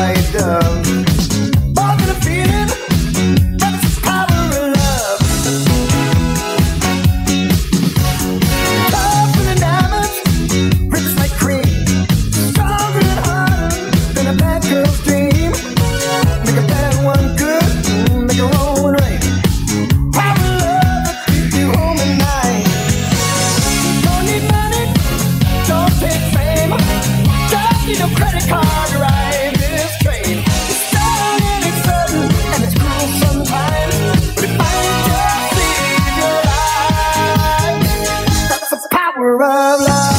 my dumb. Of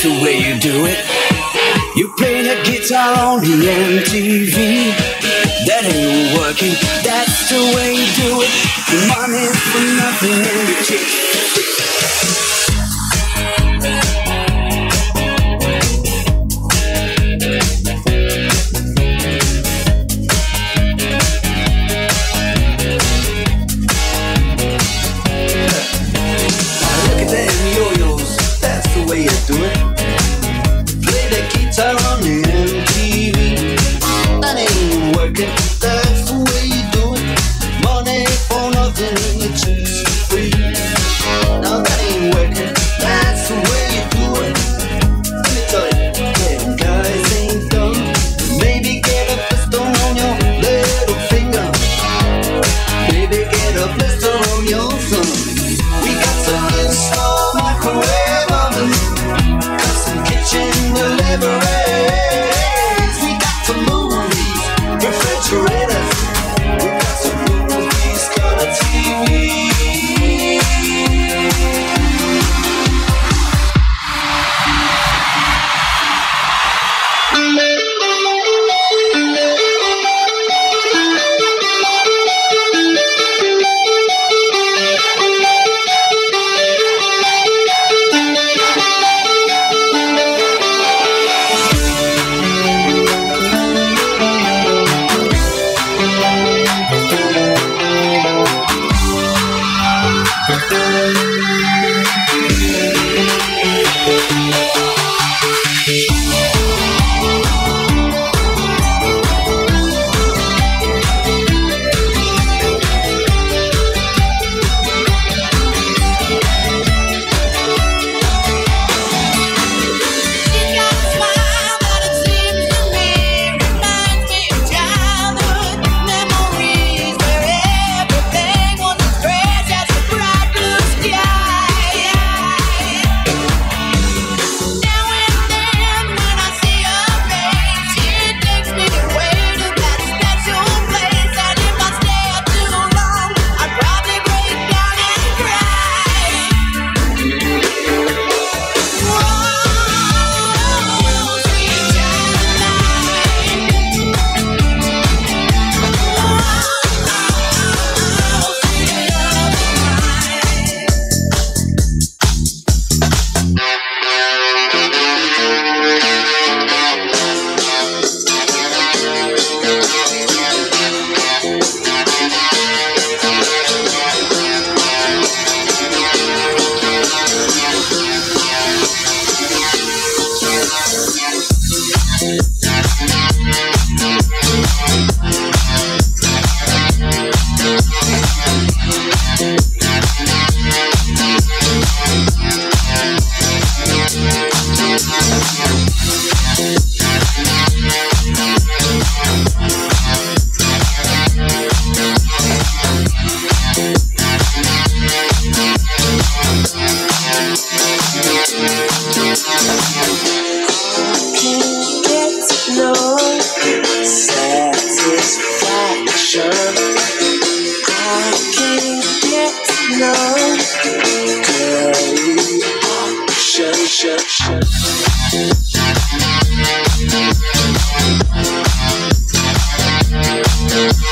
that's the way you do it. You play the guitar on the MTV. That ain't working, that's the way you do it. The money for nothing and the chicks. surrounding No.